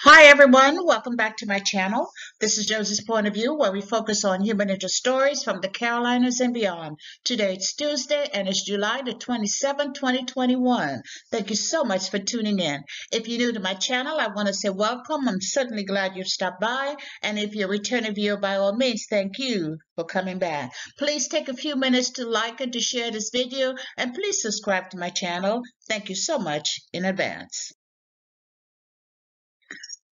Hi everyone, welcome back to my channel. This is Josie's Point of View where we focus on human interest stories from the Carolinas and beyond. Today it's Tuesday and it's July the 27th, 2021. Thank you so much for tuning in. If you're new to my channel, I want to say welcome. I'm certainly glad you've stopped by. And if you're a returning viewer, by all means, thank you for coming back. Please take a few minutes to like and to share this video and please subscribe to my channel. Thank you so much in advance.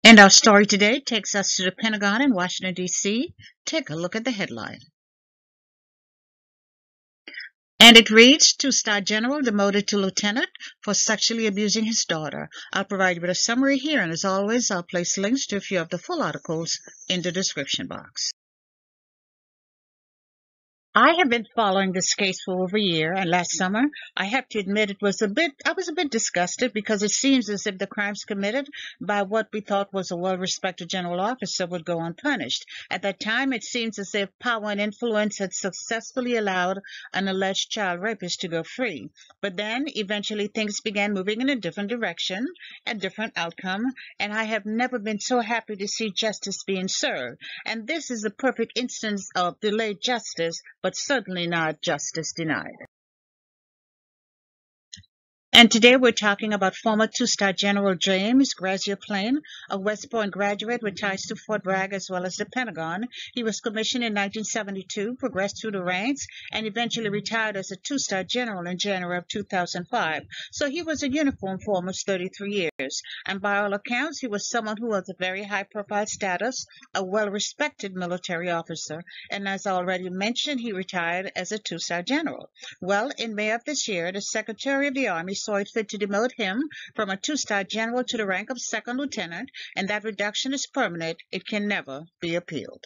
And our story today takes us to the Pentagon in Washington, D.C. Take a look at the headline. And it reads, two-star general demoted to lieutenant for sexually abusing his daughter. I'll provide you with a summary here, and as always, I'll place links to a few of the full articles in the description box. I have been following this case for over a year, and last summer, I have to admit it was a bit, I was a bit disgusted because it seems as if the crimes committed by what we thought was a well-respected general officer would go unpunished. At that time, it seems as if power and influence had successfully allowed an alleged child rapist to go free. But then, eventually, things began moving in a different direction, a different outcome, and I have never been so happy to see justice being served. And this is a perfect instance of delayed justice but certainly not justice denied. And today we're talking about former two-star General James Grazioplene, a West Point graduate with ties to Fort Bragg as well as the Pentagon. He was commissioned in 1972, progressed through the ranks, and eventually retired as a two-star general in January of 2005. So he was a uniform for almost 33 years. And by all accounts, he was someone who was a very high-profile status, a well-respected military officer. And as I already mentioned, he retired as a two-star general. Well, in May of this year, the Secretary of the Army saw it fit to demote him from a two-star general to the rank of second lieutenant, and that reduction is permanent. It can never be appealed.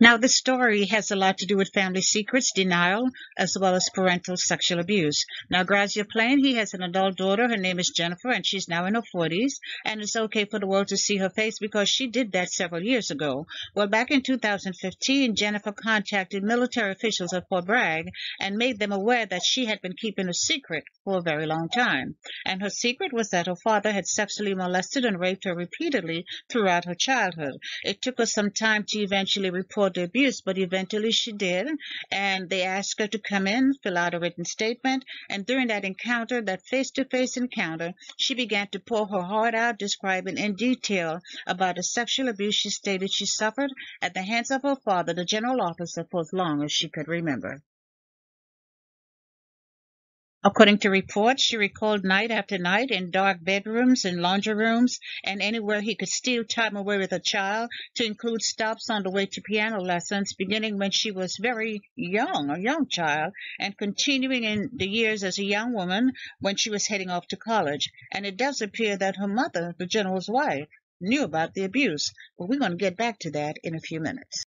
Now, this story has a lot to do with family secrets, denial, as well as parental sexual abuse. Now, Grazioplene, he has an adult daughter. Her name is Jennifer, and she's now in her 40s. And it's okay for the world to see her face because she did that several years ago. Well, back in 2015, Jennifer contacted military officials at Fort Bragg and made them aware that she had been keeping a secret for a very long time. And her secret was that her father had sexually molested and raped her repeatedly throughout her childhood. It took her some time to eventually report the abuse, but eventually she did. And they asked her to come in, fill out a written statement. And during that encounter, that face to face encounter, she began to pour her heart out, describing in detail about the sexual abuse she stated she suffered at the hands of her father, the general officer, for as long as she could remember. According to reports, she recalled night after night in dark bedrooms and laundry rooms and anywhere he could steal time away with a child, to include stops on the way to piano lessons, beginning when she was very young, a young child, and continuing in the years as a young woman when she was heading off to college. And it does appear that her mother, the general's wife, knew about the abuse, but we're going to get back to that in a few minutes.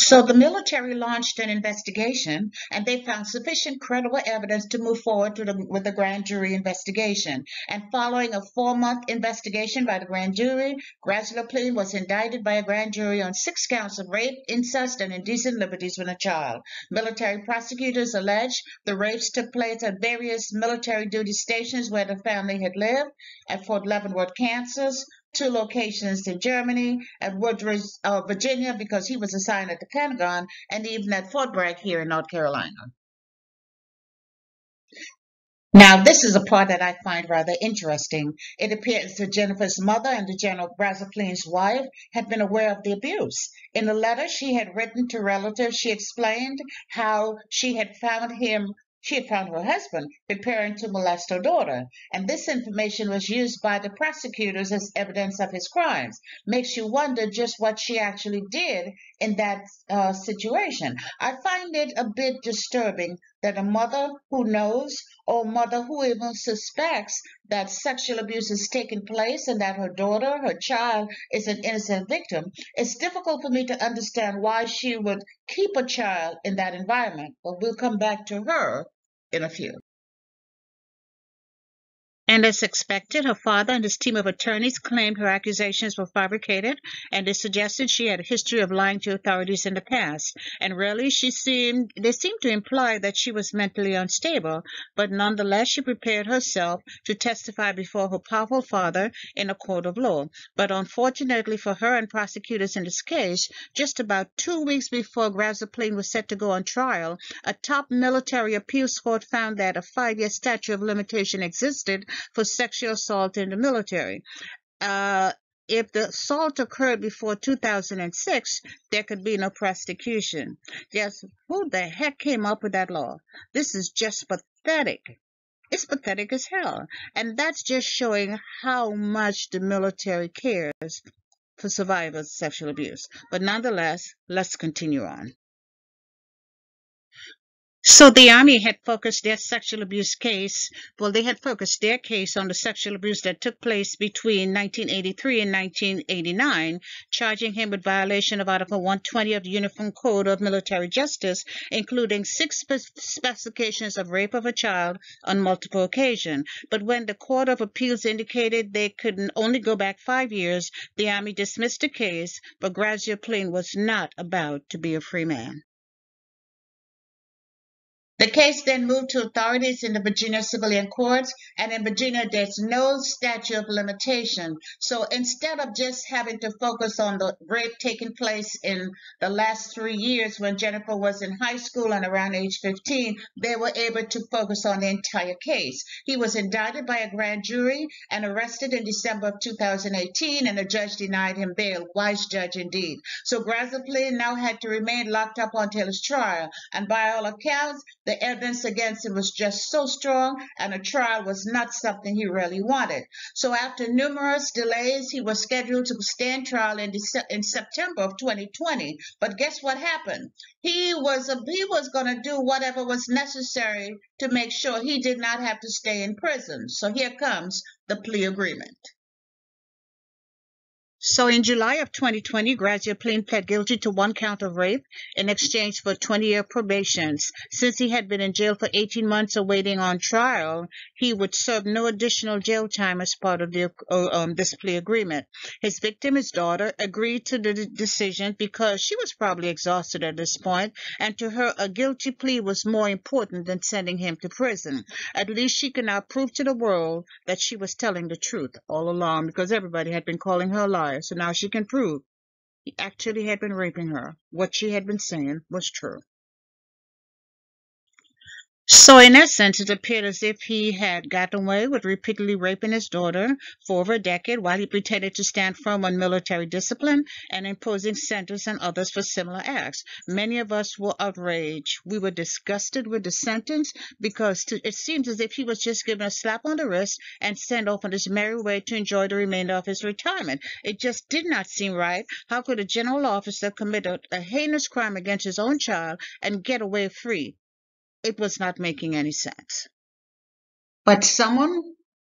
So the military launched an investigation and they found sufficient credible evidence to move forward to the, with the grand jury investigation. And following a four-month investigation by the grand jury, Grazioplene was indicted by a grand jury on six counts of rape, incest, and indecent liberties with a child. Military prosecutors alleged the rapes took place at various military duty stations where the family had lived, at Fort Leavenworth, Kansas, two locations in Germany, at Woodbridge, uh, Virginia, because he was assigned at the Pentagon, and even at Fort Bragg here in North Carolina. Now, this is a part that I find rather interesting. It appears that Jennifer's mother and the General Grazioplene's wife had been aware of the abuse. In a letter she had written to relatives, she explained how she had found him she had found her husband preparing to molest her daughter, and this information was used by the prosecutors as evidence of his crimes. Makes you wonder just what she actually did in that uh, situation. I find it a bit disturbing that a mother who knows or mother who even suspects that sexual abuse is taking place and that her daughter, her child, is an innocent victim, it's difficult for me to understand why she would keep a child in that environment. But we'll come back to her in a few. And as expected, her father and his team of attorneys claimed her accusations were fabricated, and they suggested she had a history of lying to authorities in the past. And really, she seemed they seemed to imply that she was mentally unstable, but nonetheless, she prepared herself to testify before her powerful father in a court of law. But unfortunately for her and prosecutors in this case, just about two weeks before Grazia was set to go on trial, a top military appeals court found that a five-year statute of limitation existed for sexual assault in the military. Uh, if the assault occurred before 2006, there could be no prosecution. Yes, who the heck came up with that law? This is just pathetic. It's pathetic as hell. And that's just showing how much the military cares for survivors of sexual abuse. But nonetheless, let's continue on. So the Army had focused their sexual abuse case, well, they had focused their case on the sexual abuse that took place between 1983 and 1989, charging him with violation of Article 120 of the Uniform Code of Military Justice, including six specifications of rape of a child on multiple occasions. But when the Court of Appeals indicated they could only go back five years, the Army dismissed the case, but Grazioplene was not about to be a free man. The case then moved to authorities in the Virginia civilian courts, and in Virginia, there's no statute of limitation. So instead of just having to focus on the rape taking place in the last three years when Jennifer was in high school and around age 15, they were able to focus on the entire case. He was indicted by a grand jury and arrested in December of 2018, and the judge denied him bail. Wise judge indeed. So Grazia now had to remain locked up until his trial, and by all accounts, the evidence against him was just so strong, and a trial was not something he really wanted. So after numerous delays, he was scheduled to stand trial in, in September of 2020. But guess what happened? He was a, he was going to do whatever was necessary to make sure he did not have to stay in prison. So here comes the plea agreement. So in July of 2020, Grazioplene pled guilty to one count of rape in exchange for 20-year probation. Since he had been in jail for 18 months awaiting on trial, he would serve no additional jail time as part of the, uh, um, this plea agreement. His victim, his daughter, agreed to the decision because she was probably exhausted at this point, and to her, a guilty plea was more important than sending him to prison. At least she could now prove to the world that she was telling the truth all along because everybody had been calling her a liar so now she can prove he actually had been raping her. What she had been saying was true. So in essence, it appeared as if he had gotten away with repeatedly raping his daughter for over a decade while he pretended to stand firm on military discipline and imposing sentences on others for similar acts. Many of us were outraged. We were disgusted with the sentence because it seems as if he was just given a slap on the wrist and sent off on his merry way to enjoy the remainder of his retirement. It just did not seem right. How could a general officer commit a, a heinous crime against his own child and get away free? It was not making any sense. But someone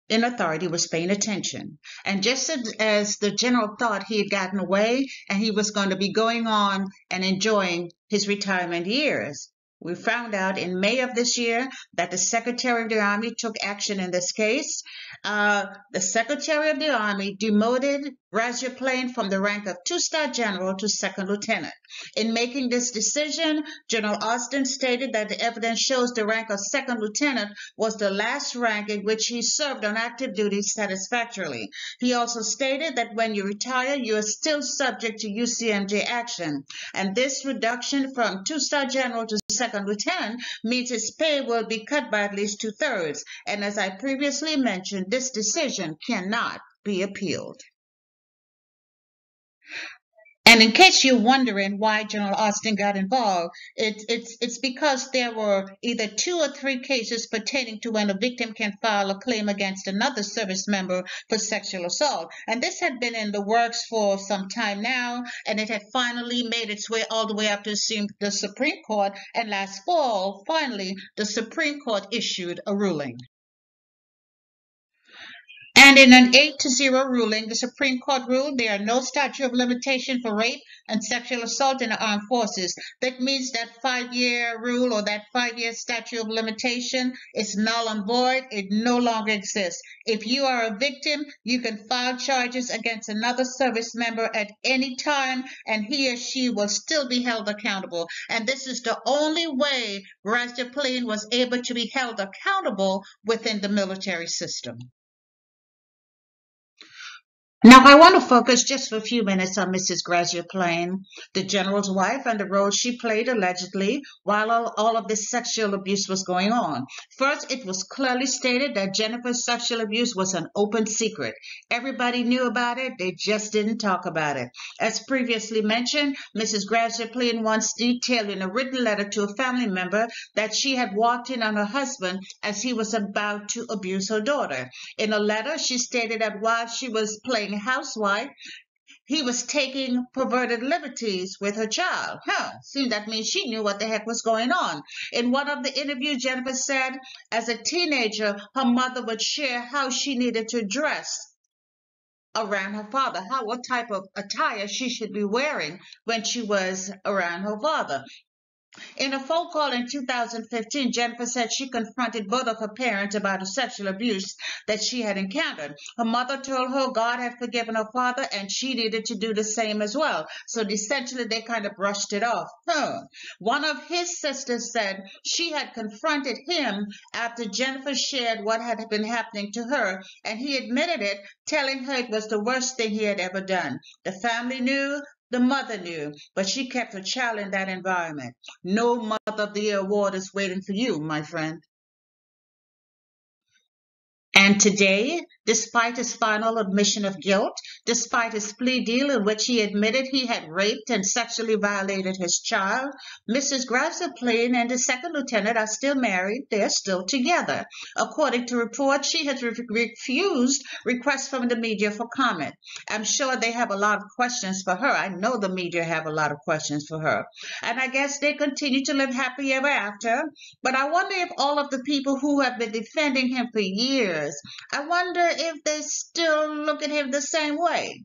in authority was paying attention. And just as the general thought he had gotten away and he was going to be going on and enjoying his retirement years, we found out in May of this year that the Secretary of the Army took action in this case. Uh, the Secretary of the Army demoted Grazioplene from the rank of two-star general to second lieutenant. In making this decision, General Austin stated that the evidence shows the rank of second lieutenant was the last rank in which he served on active duty satisfactorily. He also stated that when you retire, you are still subject to UCMJ action, and this reduction from two-star general to second lieutenant means his pay will be cut by at least two-thirds, and as I previously mentioned, this decision cannot be appealed. And in case you're wondering why General Austin got involved, it, it's it's because there were either two or three cases pertaining to when a victim can file a claim against another service member for sexual assault. And this had been in the works for some time now, and it had finally made its way all the way up to the Supreme Court. And last fall, finally, the Supreme Court issued a ruling. And in an 8 to 0 ruling, the Supreme Court ruled there are no statute of limitation for rape and sexual assault in the armed forces. That means that five year rule or that five year statute of limitation is null and void. It no longer exists. If you are a victim, you can file charges against another service member at any time, and he or she will still be held accountable. And this is the only way Plain was able to be held accountable within the military system. Now, I want to focus just for a few minutes on Mrs. Grazioplene, the general's wife, and the role she played allegedly while all, all, of this sexual abuse was going on. First, it was clearly stated that Jennifer's sexual abuse was an open secret. Everybody knew about it, they just didn't talk about it. As previously mentioned, Mrs. Grazioplene once detailed in a written letter to a family member that she had walked in on her husband as he was about to abuse her daughter. In a letter, she stated that while she was playing housewife, he was taking perverted liberties with her child. Huh. See, that means she knew what the heck was going on. In one of the interviews, Jennifer said, as a teenager, her mother would share how she needed to dress around her father, how what type of attire she should be wearing when she was around her father. In a phone call in 2015, Jennifer said she confronted both of her parents about the sexual abuse that she had encountered. Her mother told her God had forgiven her father and she needed to do the same as well. So essentially, they kind of brushed it off. Huh. One of his sisters said she had confronted him after Jennifer shared what had been happening to her, and he admitted it, telling her it was the worst thing he had ever done. The family knew, the mother knew, but she kept her child in that environment. No Mother of the Year award is waiting for you, my friend. And today, despite his final admission of guilt, despite his plea deal in which he admitted he had raped and sexually violated his child, Mrs. Plain and the second lieutenant are still married. They're still together. According to reports, she has re refused requests from the media for comment. I'm sure they have a lot of questions for her. I know the media have a lot of questions for her. And I guess they continue to live happy ever after. But I wonder if all of the people who have been defending him for years I wonder if they still look at him the same way.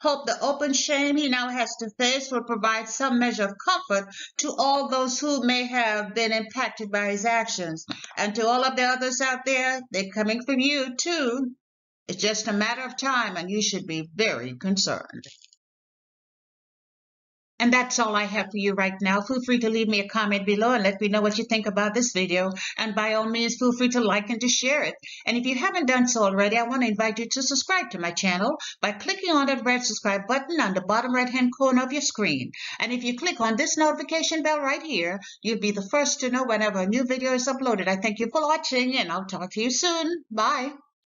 Hope the open shame he now has to face will provide some measure of comfort to all those who may have been impacted by his actions. And to all of the others out there, they're coming from you too. It's just a matter of time and you should be very concerned. And that's all I have for you right now. Feel free to leave me a comment below and let me know what you think about this video. And by all means, feel free to like and to share it. And if you haven't done so already, I want to invite you to subscribe to my channel by clicking on that red subscribe button on the bottom right hand corner of your screen. And if you click on this notification bell right here, you'll be the first to know whenever a new video is uploaded. I thank you for watching and I'll talk to you soon. Bye.